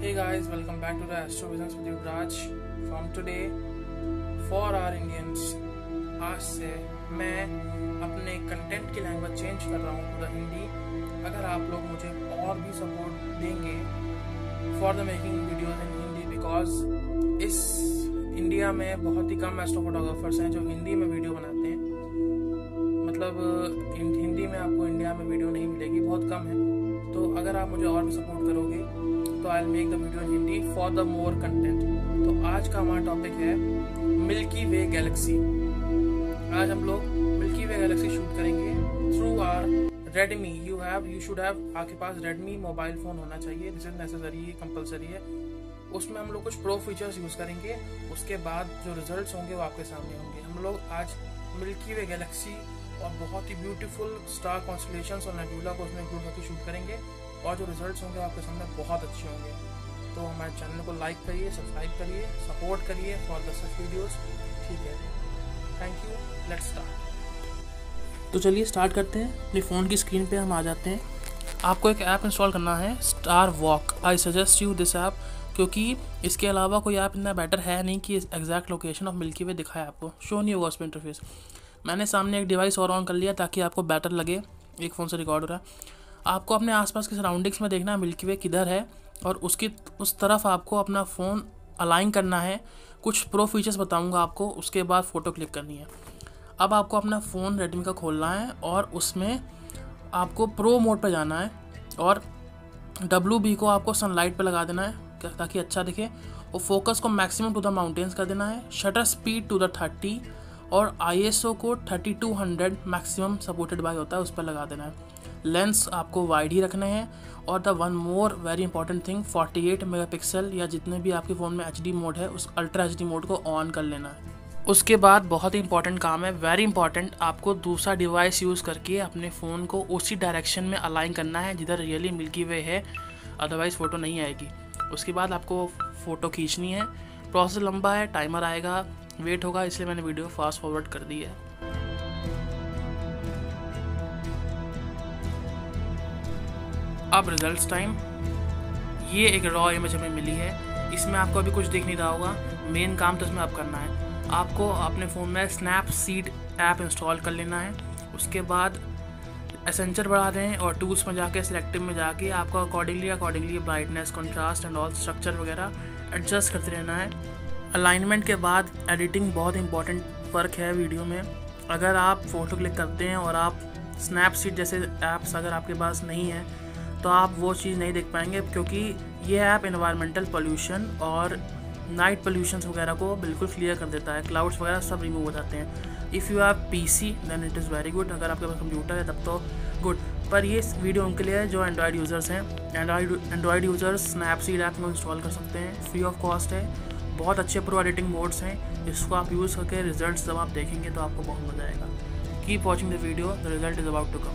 Hey guys, welcome back to the Astro Business with Yuvraj. From today, for our Indians, आज से मैं अपने content की language change कर रहा हूँ पूरा हिंदी। अगर आप लोग मुझे और भी सपोर्ट देंगे for the making videos in Hindi because इस इंडिया में बहुत ही कम एस्ट्रो फोटोग्राफर्स हैं जो हिंदी में वीडियो बनाते हैं। मतलब हिंदी में आपको इंडिया में वीडियो नहीं मिलेगी बहुत कम है। तो अगर आप मुझे और भी सपोर्ट करोगे तो I make the video in Hindi for the more content तो आज का हमारा टॉपिक है मिल्की वे गैलेक्सी आज हम लोग मिल्की वे गैलेक्सी शूट करेंगे through our Redmi you have you should have आपके पास रेडमी मोबाइल फ़ोन होना चाहिए दिस इज़ नेसेसरी कंपलसरी है। उसमें हम लोग कुछ प्रो फीचर्स यूज़ करेंगे। उसके बाद जो रिजल्ट्स होंगे वो आपके सामने होंगे। हम लोग आज मिल्की वे गैलेक्सी और बहुत ही ब्यूटीफुल स्टार कॉन्स्टलेशन और नेबुला को उसमें इंक्लूड करके शूट करेंगे। और जो रिजल्ट्स होंगे आपके सामने बहुत अच्छे होंगे। तो हमारे चैनल को लाइक करिए सब्सक्राइब करिए सपोर्ट करिए फॉर द सच वीडियोस ठीक है। थैंक यू लेट्स स्टार्ट तो चलिए स्टार्ट करते हैं। अपने फ़ोन की स्क्रीन पे हम आ जाते हैं। आपको एक ऐप इंस्टॉल करना है Star Walk I suggest you this app क्योंकि इसके अलावा कोई ऐप इतना बेटर है नहीं कि exact location of milky way दिखाए आपको। शो नहीं होगा उसमें इंटरफेस मैंने सामने एक डिवाइस और ऑन कर लिया ताकि आपको बेटर लगे। एक फ़ोन से रिकॉर्ड हो रहा। है आपको अपने आसपास के सराउंडिंग्स में देखना है मिल्की वे किधर है और उसकी, उस तरफ़ आपको अपना फ़ोन अलाइन करना है। कुछ प्रो फीचर्स बताऊँगा आपको, उसके बाद फ़ोटो क्लिक करनी है। अब आपको अपना फ़ोन रेडमी का खोलना है और उसमें आपको प्रो मोड पर जाना है और डब्लू बी को आपको सनलाइट पर लगा देना है ताकि अच्छा दिखे। और फोकस को मैक्सिमम टू द माउंटेन्स कर देना है shutter speed to the thirty और आईएसओ को thirty two hundred maximum supported by होता है, उस पर लगा देना है। लेंस आपको वाइड ही रखने हैं। और the one more very important thing 48 megapixel या जितने भी आपके फ़ोन में एचडी मोड है, उस अल्ट्रा एचडी मोड को ऑन कर लेना है। उसके बाद बहुत ही इंपॉर्टेंट काम है वेरी इंपॉर्टेंट आपको दूसरा डिवाइस यूज़ करके अपने फ़ोन को उसी डायरेक्शन में अलाइन करना है, जिधर रियली मिल्की वे है अदरवाइज़ फ़ोटो नहीं आएगी। उसके बाद आपको फ़ोटो खींचनी है। प्रोसेस लंबा है टाइमर आएगा वेट होगा, इसलिए मैंने वीडियो फास्ट फॉरवर्ड कर दी है। अब रिजल्ट्स टाइम ये एक रॉ इमेज हमें मिली है। इसमें आपको अभी कुछ दिख नहीं रहा होगा। मेन काम तो इसमें आप करना है। आपको अपने फ़ोन में स्नैप सीड ऐप इंस्टॉल कर लेना है। उसके बाद एसेंचर बढ़ा दें और टूल्स में जाके सिलेक्टिव में जाके आपको accordingly accordingly brightness contrast and all structure वगैरह एडजस्ट करते रहना है। अलाइनमेंट के बाद एडिटिंग बहुत इंपॉर्टेंट वर्क है वीडियो में। अगर आप फ़ोटो क्लिक करते हैं और आप स्नैपसीड जैसे ऐप्स अगर आपके पास नहीं है तो आप वो चीज़ नहीं देख पाएँगे क्योंकि ये ऐप इन्वायरमेंटल पोल्यूशन और नाइट पोल्यूशन वगैरह को बिल्कुल क्लियर कर देता है। क्लाउड्स वगैरह सब रिमूव हो जाते हैं। If you have P C then it is very good अगर आपके पास कंप्यूटर है, तब तो गुड पर ये वीडियो उनके लिए है जो एंड्रॉयड यूज़र्स हैं। Android Android users Snapseed app में इंस्टॉल कर सकते हैं। फ्री ऑफ़ कॉस्ट है। बहुत अच्छे प्रो एडिटिंग मोड्स हैं। इसको आप यूज़ करके रिज़ल्ट जब आप देखेंगे तो आपको बहुत मज़ा आएगा। Keep watching the video the result is about to come